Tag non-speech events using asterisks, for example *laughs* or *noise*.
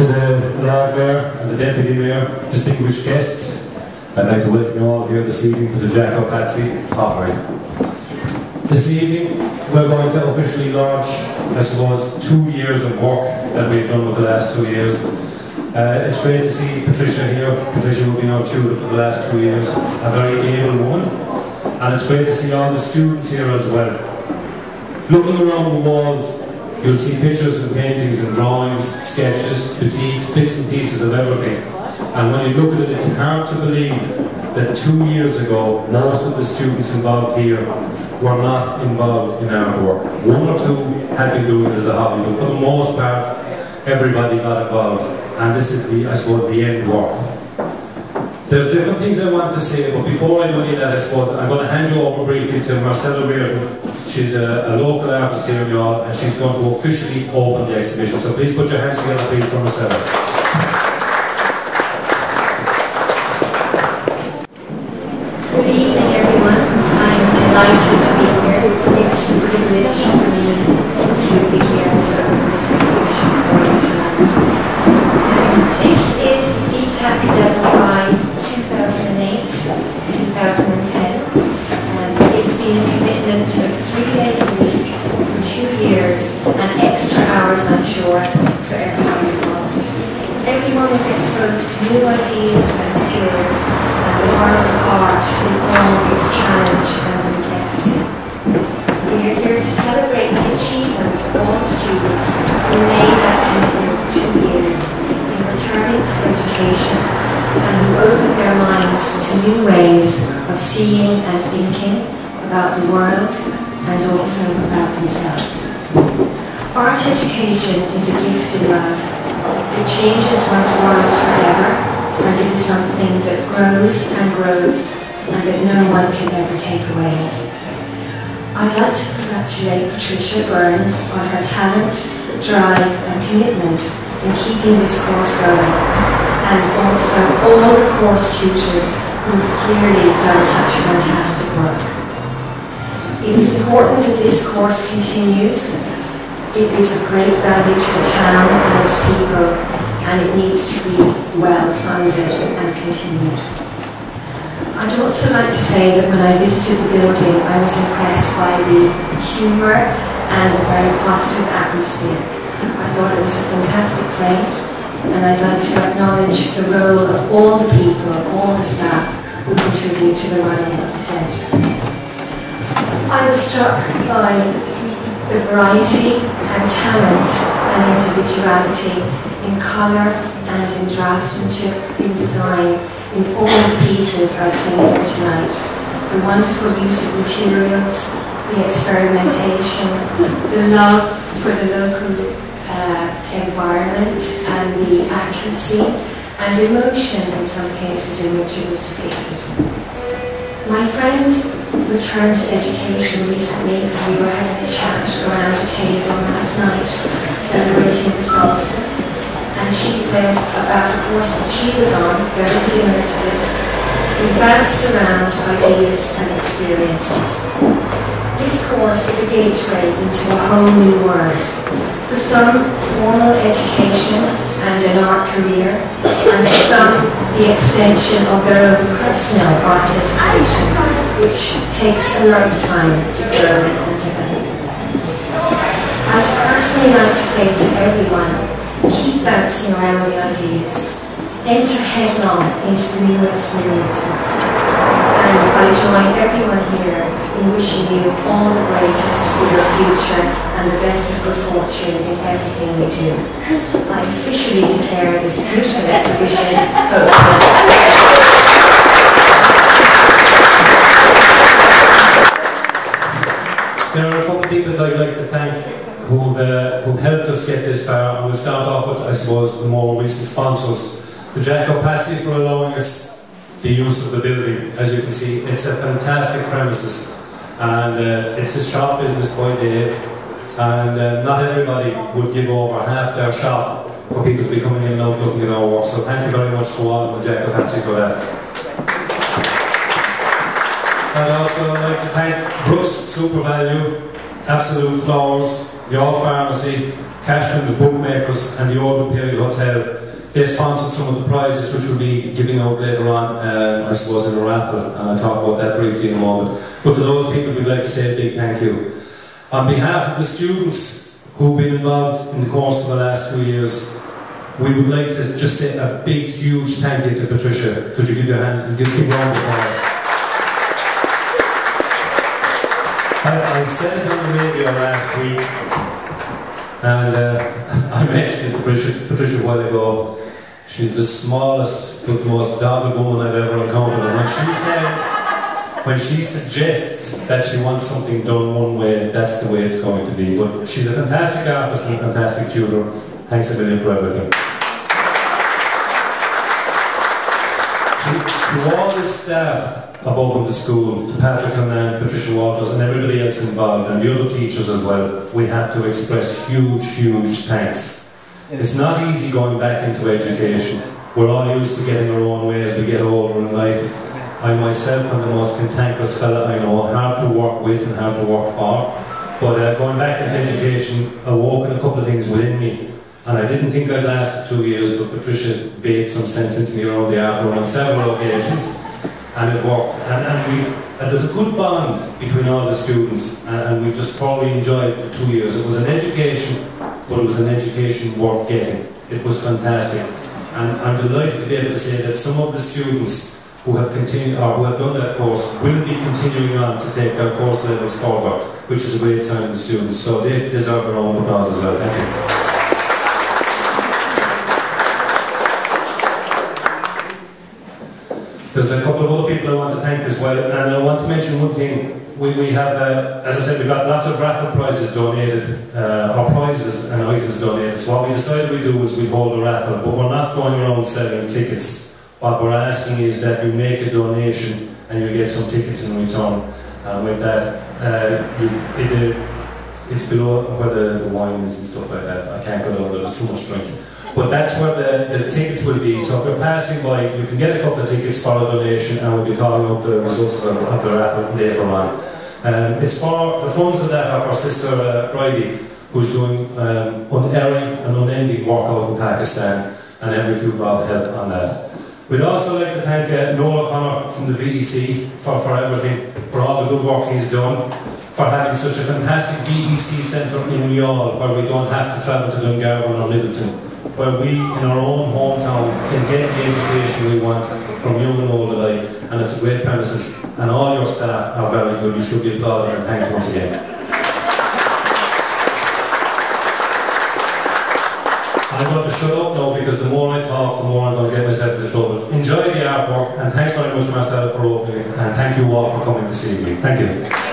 to the Lord Mayor and the Deputy Mayor, distinguished guests, I'd like to welcome you all here this evening for the Jack O'Patsy Pottery. This evening, we're going to officially launch, I suppose, two years of work that we've done with the last two years. Uh, it's great to see Patricia here. Patricia will be our tutor for the last two years, a very able woman. And it's great to see all the students here as well. Looking around the walls, You'll see pictures and paintings and drawings, sketches, critiques, bits and pieces of everything. And when you look at it, it's hard to believe that two years ago, most of the students involved here were not involved in artwork. One or two had been doing it as a hobby, but for the most part, everybody got involved. And this is the, I suppose, the end work. There's different things I want to say, but before I do that, I suppose I'm going to hand you over briefly to Marcella Riordan, She's a, a, local artist here in Youghal and she's going to officially open the exhibition. So please put your hands together please for Marcella. Good evening everyone. I'm delighted to be here. It's a privilege for me to be here to open this exhibition for you tonight. This is FETAC Level 5 2008-2010 it's been a commitment of three days a week for two years and extra hours, I'm sure, for everyone involved. Everyone was exposed to and skills and the world of art in all its challenge and complexity. We are here to celebrate the achievement of all students who made that commitment for two years in returning to education and who opened their minds to new ways of seeing and thinking about the world and also about themselves. Art education is a gift in love. It changes one's world forever it is something that grows and grows and that no one can ever take away. I'd like to congratulate Patricia Burns on her talent, drive and commitment in keeping this course going and also all the course tutors who've clearly done such fantastic work. It is important that this course continues. It is of great value to the town and its people, and it needs to be well funded and continued. I'd also like to say that when I visited the building, I was impressed by the humour and the very positive atmosphere. I thought it was a fantastic place, and I'd like to acknowledge the role of all the people, all the staff who contribute to the running of the centre. I was struck by the variety and talent and individuality in colour and in draftsmanship, in design, in all the pieces I've seen here tonight. The wonderful use of materials, the experimentation, the love for the local uh, environment and the accuracy and emotion in some cases in which it was depicted. My friend returned to education recently and we were having a chat around a table last night celebrating the solstice and she said about the course that she was on, very similar to this, we bounced around ideas and experiences. This course is a gateway into a whole new world. For some, formal education and an art career, and for some, the extension of their own personal art education, which takes a lifetime to grow and develop. I'd personally like to say to everyone, keep bouncing around the ideas, enter headlong into the new experiences, and I join everyone here in wishing you all the greatest for your future and the best of good fortune in everything you do. I officially declare this beautiful exhibition open. There are a couple of people that I'd like to thank who've, uh, get this far, and we'll start off with, I suppose, the more recent sponsors. The Jack O'Patsy for allowing us the use of the building. As you can see, it's a fantastic premises and uh, it's a shop business by day and uh, not everybody would give over half their shop for people to be coming in and out looking at our work. So thank you very much to all and Jack O'Patsy for that. I'd also like to thank Bruce SuperValu, Absolute Flowers, York Pharmacy, Cashman's Bookmakers and the Old Imperial Hotel. They sponsored some of the prizes which we'll be giving out later on, um, I suppose, in a raffle, and I'll talk about that briefly in a moment. But to those people, we'd like to say a big thank you. On behalf of the students who've been involved in the course of the last two years, we would like to just say a big, huge thank you to Patricia. Could you give your hand and give a round of applause? I, I said it on the radio last week, and uh, *laughs* I mentioned it to Patricia, Patricia a while ago. She's the smallest but most dogged woman I've ever encountered. And when she says, when she suggests that she wants something done one way, that's the way it's going to be. But she's a fantastic artist and a fantastic tutor. Thanks a million for everything. To, all the staff above in the school, to Patrick and Patricia Walters and everybody else involved, and the other teachers as well, we have to express huge, huge thanks. It's not easy going back into education. We're all used to getting our own way as we get older in life. I myself am the most cantankerous fella I know, hard to work with and hard to work for. But uh, going back into education, awoke a couple of things within me. And I didn't think I'd last two years, but Patricia bathed some sense into me around the afternoon on several occasions. And it worked. And, and we, and there's a good bond between all the students, and, and we just thoroughly enjoyed the two years. It was an education but it was an education worth getting. It was fantastic. And I'm delighted to be able to say that some of the students who have continued or who have done that course will be continuing on to take their course levels forward, which is a great sign of the students. So they deserve their own applause as well. Thank you. There's a couple of other people I want to thank as well, and I want to mention one thing we, we have, uh, as I said, we've got lots of raffle prizes donated, uh, or prizes and items donated. So what we decided we do is we hold a raffle, but we're not going around selling tickets. What we're asking is that you make a donation and you get some tickets in return. And with that, uh, you, it, it's below where the, the wine is and stuff like that. I can't go over there's too much drink. But that's where the, the tickets will be. So if you're passing by, you can get a couple of tickets for a donation and we'll be calling out the results of the, the raffle later on. Um, it's for, the funds of that are for Sister uh, who's doing um, unerring and unending work out in Pakistan, and every few bob help on that. We'd also like to thank uh, Noel O'Connor from the VEC for, for everything, for all the good work he's done, for having such a fantastic VEC centre in Youghal, where we don't have to travel to Dungarvan or Midleton, where we, in our own hometown, can get the education we want from young and old alike, and it's a great premises, and all your staff are very good. You should be applauded and thanked once again. I'm going to shut up now because the more I talk, the more I'm going to get myself into trouble. Enjoy the artwork, and thanks very much myself for opening it, and thank you all for coming this evening. Thank you.